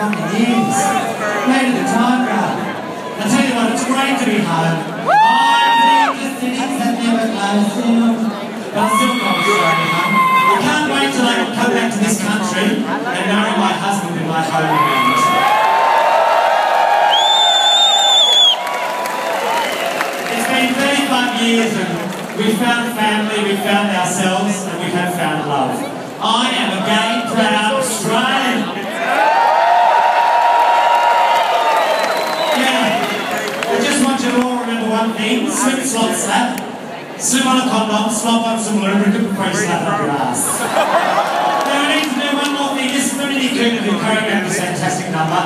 fucking years. Waited the time grab. I tell you what, it's great to be home. I think the cities that never closed down. But I still got Australia home. I can't wait till I come back to this country and marry my husband in my home again. It's been 35 years and we found family, we found ourselves, and we have found love. I am one thing. Slip, slop, slap. Slip on a condom, slop on some lubricant before you slap up your ass. Now we need to do one more thing. This is Dominique Cooper who choreographed this fantastic number.